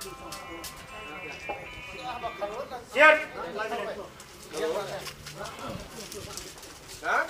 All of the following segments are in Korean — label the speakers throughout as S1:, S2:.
S1: Siap. Hah?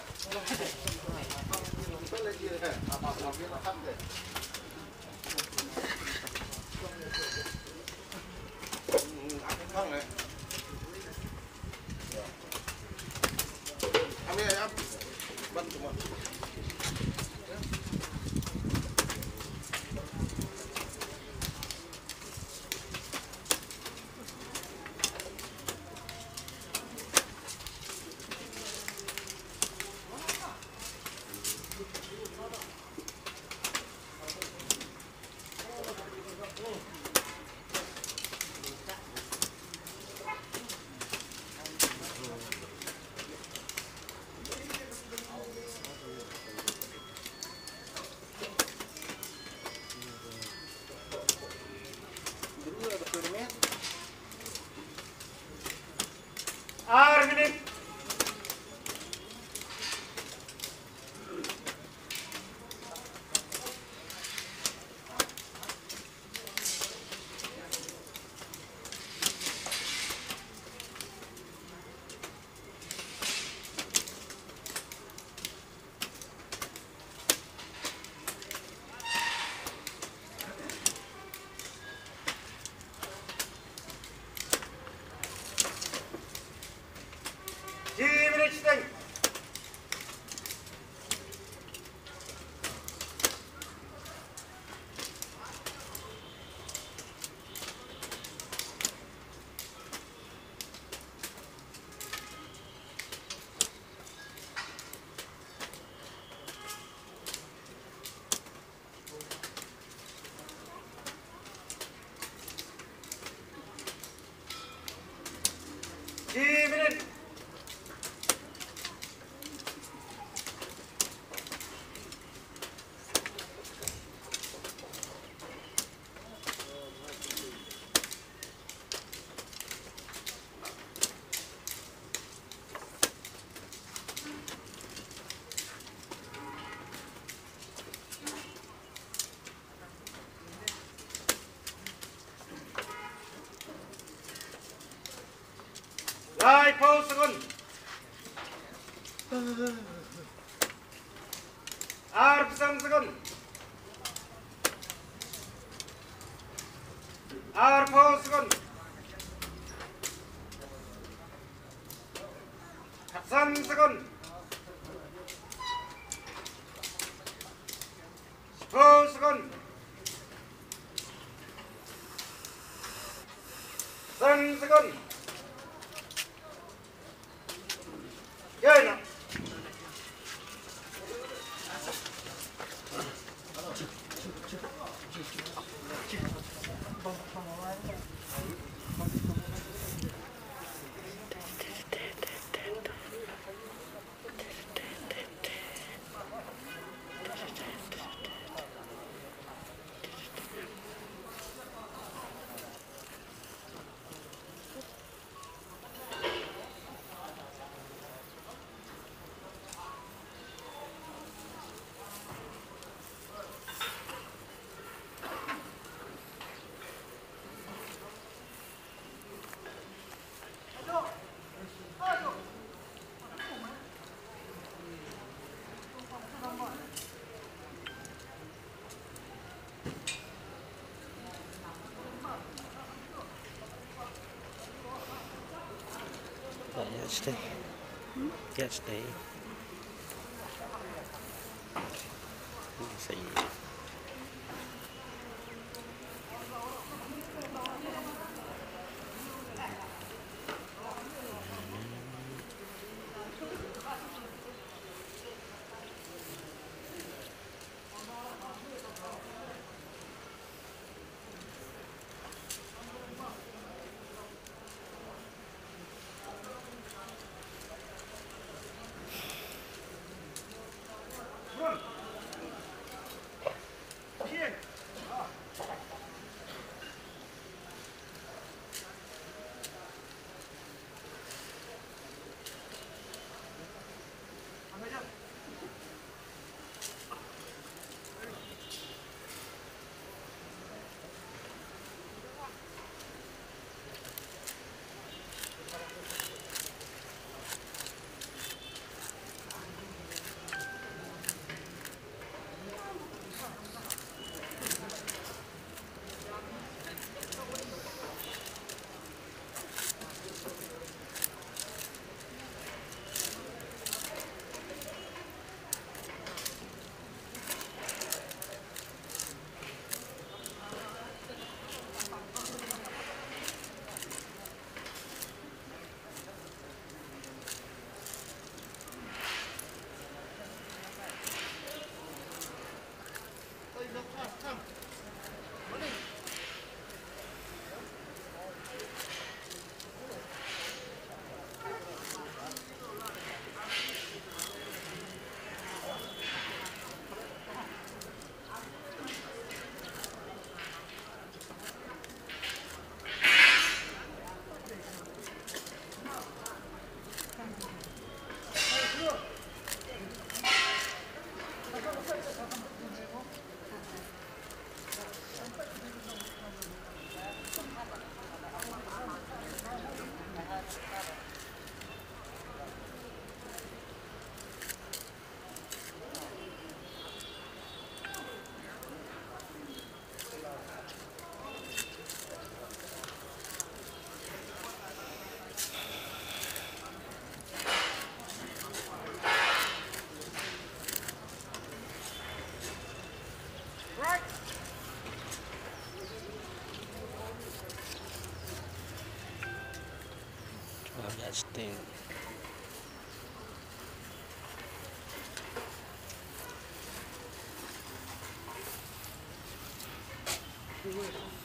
S1: 라이프하우스군 아르프상스군 아르프하우스군 갑상스군 스포스군 상스군
S2: yesterday. Yesterday. Olha minhas teias. Thank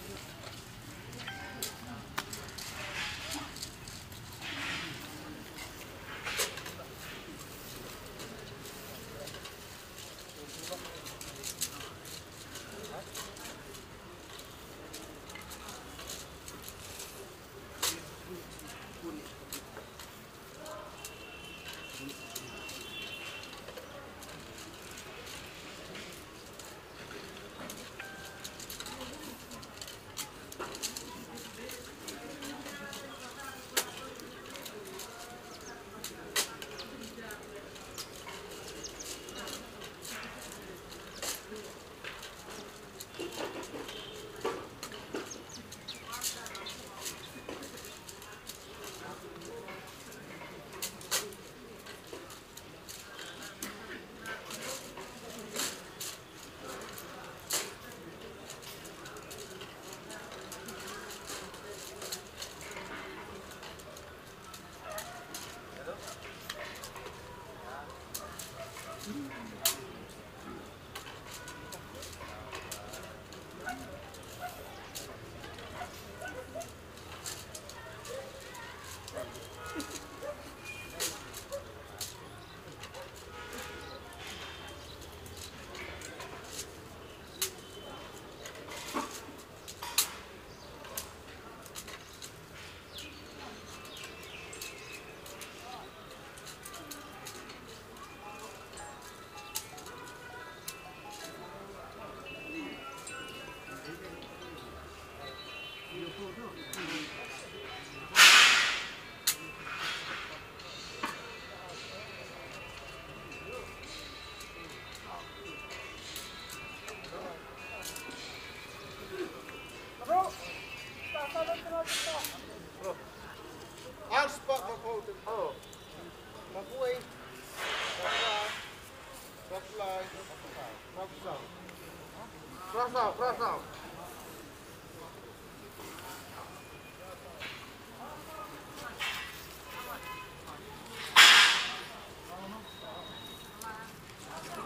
S2: Красав, красав.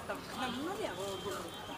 S2: Там налево а было.